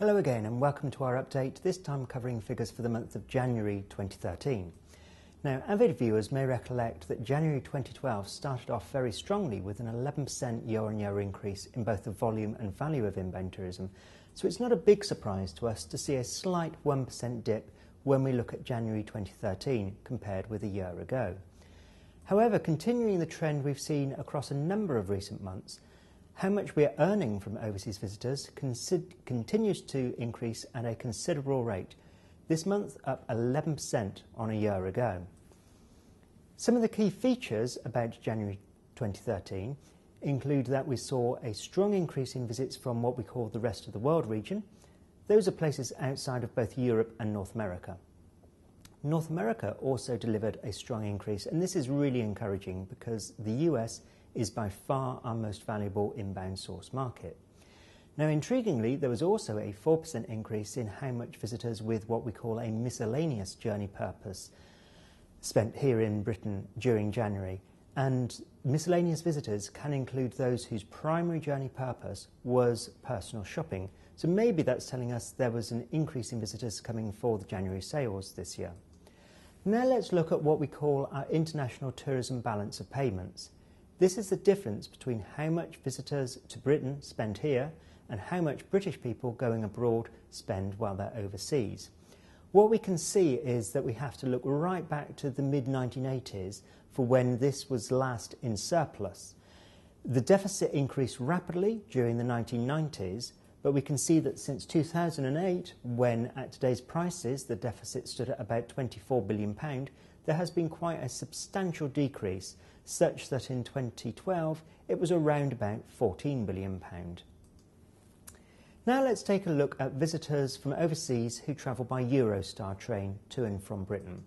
Hello again and welcome to our update, this time covering figures for the month of January 2013. Now, avid viewers may recollect that January 2012 started off very strongly with an 11% year-on-year increase in both the volume and value of inbound tourism, so it's not a big surprise to us to see a slight 1% dip when we look at January 2013 compared with a year ago. However, continuing the trend we've seen across a number of recent months, how much we are earning from overseas visitors continues to increase at a considerable rate, this month up 11% on a year ago. Some of the key features about January 2013 include that we saw a strong increase in visits from what we call the rest of the world region. Those are places outside of both Europe and North America. North America also delivered a strong increase, and this is really encouraging because the US is by far our most valuable inbound source market. Now, intriguingly, there was also a 4% increase in how much visitors with what we call a miscellaneous journey purpose spent here in Britain during January. And miscellaneous visitors can include those whose primary journey purpose was personal shopping. So maybe that's telling us there was an increase in visitors coming for the January sales this year. Now let's look at what we call our international tourism balance of payments. This is the difference between how much visitors to Britain spend here and how much British people going abroad spend while they're overseas. What we can see is that we have to look right back to the mid 1980s for when this was last in surplus. The deficit increased rapidly during the 1990s, but we can see that since 2008, when at today's prices the deficit stood at about £24 billion, there has been quite a substantial decrease, such that in 2012 it was around about £14 billion. Now let's take a look at visitors from overseas who travel by Eurostar train to and from Britain.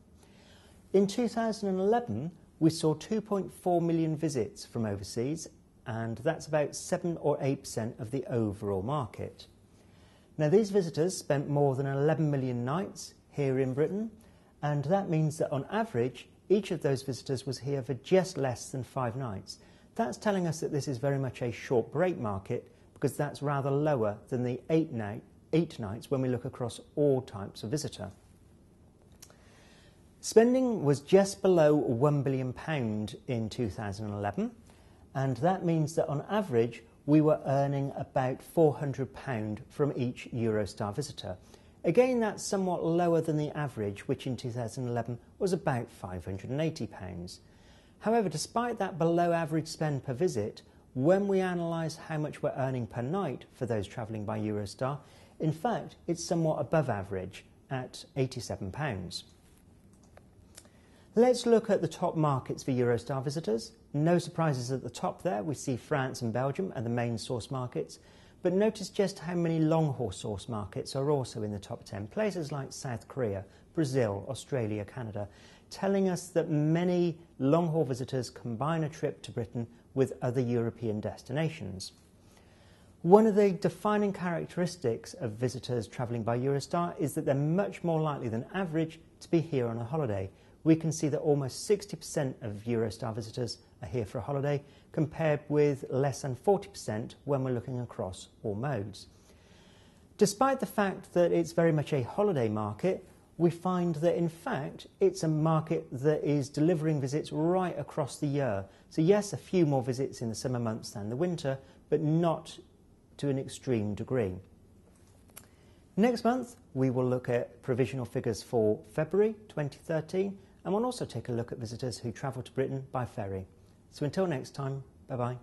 In 2011, we saw 2.4 million visits from overseas, and that's about 7 or 8% of the overall market. Now, these visitors spent more than 11 million nights here in Britain, and that means that on average, each of those visitors was here for just less than five nights. That's telling us that this is very much a short break market because that's rather lower than the eight, night, eight nights when we look across all types of visitor. Spending was just below £1 billion in 2011, and that means that on average we were earning about £400 from each Eurostar visitor. Again, that's somewhat lower than the average, which in 2011 was about £580. However, despite that below average spend per visit, when we analyse how much we're earning per night for those travelling by Eurostar, in fact, it's somewhat above average at £87. Let's look at the top markets for Eurostar visitors. No surprises at the top there. We see France and Belgium are the main source markets. But notice just how many long haul source markets are also in the top 10. Places like South Korea, Brazil, Australia, Canada, telling us that many long haul visitors combine a trip to Britain with other European destinations. One of the defining characteristics of visitors travelling by Eurostar is that they're much more likely than average to be here on a holiday. We can see that almost 60% of Eurostar visitors are here for a holiday, compared with less than 40% when we're looking across all modes. Despite the fact that it's very much a holiday market, we find that in fact it's a market that is delivering visits right across the year. So, yes, a few more visits in the summer months than the winter, but not to an extreme degree. Next month, we will look at provisional figures for February 2013 and we'll also take a look at visitors who travel to Britain by ferry. So until next time, bye bye.